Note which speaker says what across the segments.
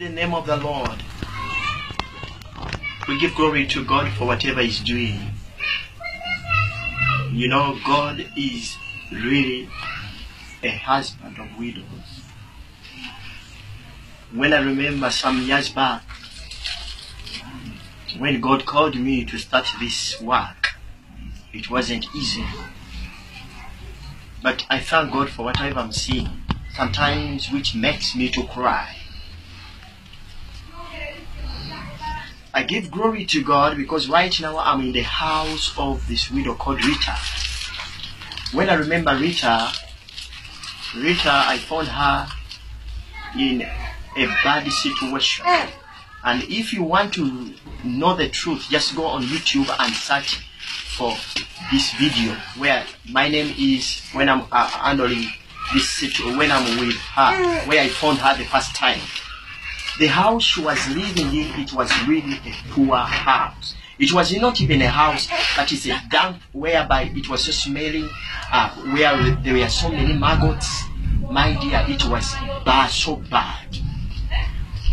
Speaker 1: the name of the Lord. We give glory to God for whatever He's doing. You know, God is really a husband of widows. When I remember some years back, when God called me to start this work, it wasn't easy. But I thank God for whatever I'm seeing, sometimes which makes me to cry. I give glory to God because right now I'm in the house of this widow called Rita. When I remember Rita, Rita, I found her in a bad situation. And if you want to know the truth, just go on YouTube and search for this video where my name is when I'm uh, handling this situation, when I'm with her, where I found her the first time. The house she was living in, it was really a poor house. It was not even a house, but it's a dump whereby it was so smelling, uh, where there were so many maggots. My dear, it was bad, so bad.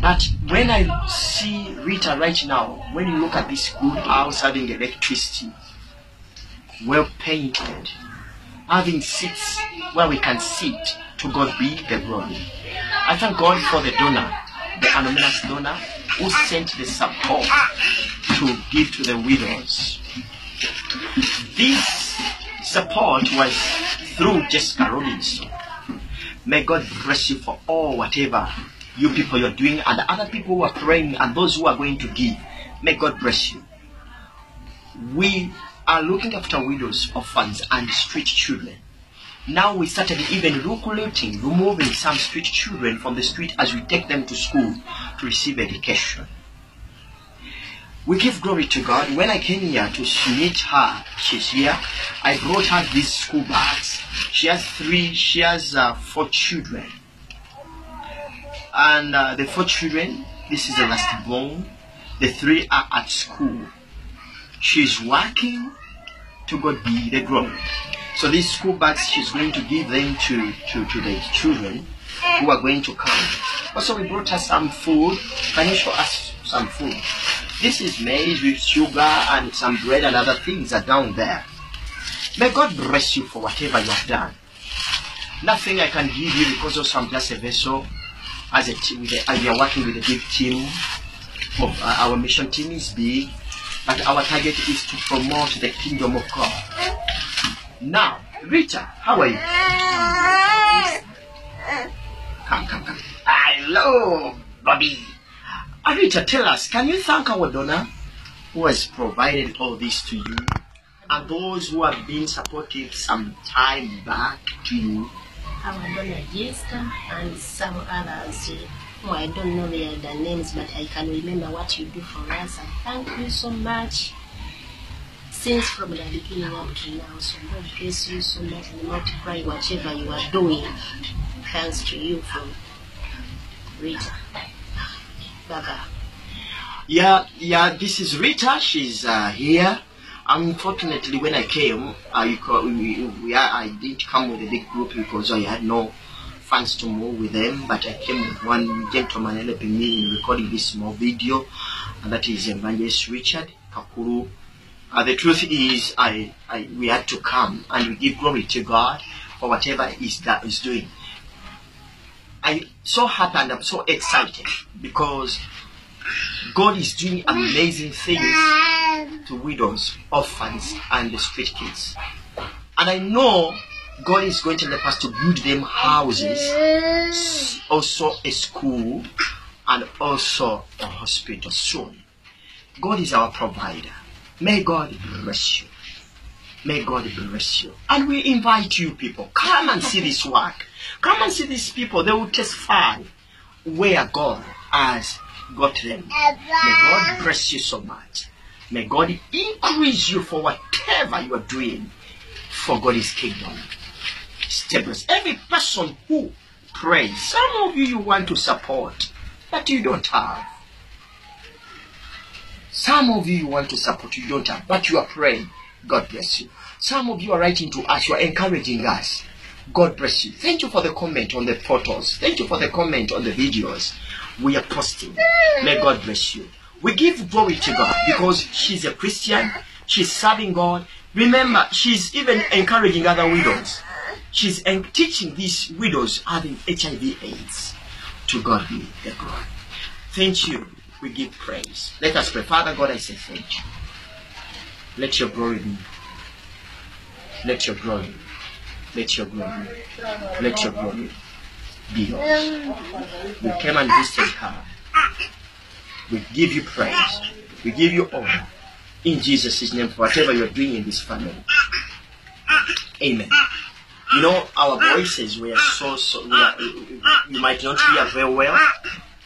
Speaker 1: But when I see Rita right now, when you look at this good house having electricity, well painted, having seats where we can sit, to God be the glory. I thank God for the donor, anonymous donor who sent the support to give to the widows. This support was through Jessica Robinson. May God bless you for all whatever you people you're doing and the other people who are praying and those who are going to give. May God bless you. We are looking after widows, orphans, and street children. Now we started even recruiting, removing some street children from the street as we take them to school to receive education. We give glory to God. When I came here to meet her, she's here. I brought her these school bags. She has three, she has uh, four children. And uh, the four children, this is the last born. The three are at school. She's working to God be the glory. So these school bags, she's going to give them to, to, to the children who are going to come. Also, we brought her some food. Can you show us some food? This is maize with sugar and some bread and other things are down there. May God bless you for whatever you have done. Nothing I can give you because also I'm just a vessel. As a team, we are working with a big team. Of, uh, our mission team is big, but our target is to promote the kingdom of God. Now, Rita, how are you? Come, come, come. Hello, Bobby. Uh, Rita, tell us, can you thank our donor who has provided all this to you and those who have been supportive some time back to you?
Speaker 2: our donor Jessica and some others who I don't know their, names, but I can remember what you do for us. And thank you so much. Since from the beginning up to now, so God bless you so much and multiply whatever you are doing. Thanks to you from Rita. Bye bye.
Speaker 1: Yeah, yeah, this is Rita. She's uh, here. Unfortunately, when I came, I, we, we, I didn't come with a big group because I had no funds to move with them. But I came with one gentleman helping me in recording this small video, and that is Evangelist Richard Kakuru. Uh, the truth is, I, I, we had to come and we give glory to God for whatever is that is doing. I'm so happy and I'm so excited because God is doing amazing things to widows, orphans, and the street kids. And I know God is going to help us to build them houses, also a school, and also a hospital soon. God is our provider. May God bless you. May God bless you. And we invite you people, come and see this work. Come and see these people. They will testify where God has got them. May God bless you so much. May God increase you for whatever you are doing for God's kingdom. Stay blessed. Every person who prays, some of you you want to support, but you don't have. Some of you want to support, you don't have, but you are praying. God bless you. Some of you are writing to us, you are encouraging us. God bless you. Thank you for the comment on the photos. Thank you for the comment on the videos. we are posting. May God bless you. We give glory to God because she's a Christian. She's serving God. Remember, she's even encouraging other widows. She's teaching these widows having HIV AIDS. To God be the glory. Thank you. We give praise. Let us pray. Father God, I say thank you. Let your glory be. Let your glory. Let your glory. Let your glory be yours. We came and visited her. We give you praise. We give you honor. In Jesus' name, for whatever you're doing in this family. Amen. You know, our voices were so, so we are, you might not hear very well,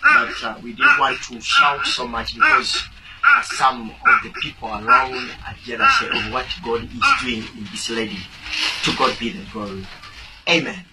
Speaker 1: but uh, we didn't ah, want to shout so much because uh, ah, some of ah, the people around are jealous of oh, what God is doing in this lady. To God be the glory. Amen.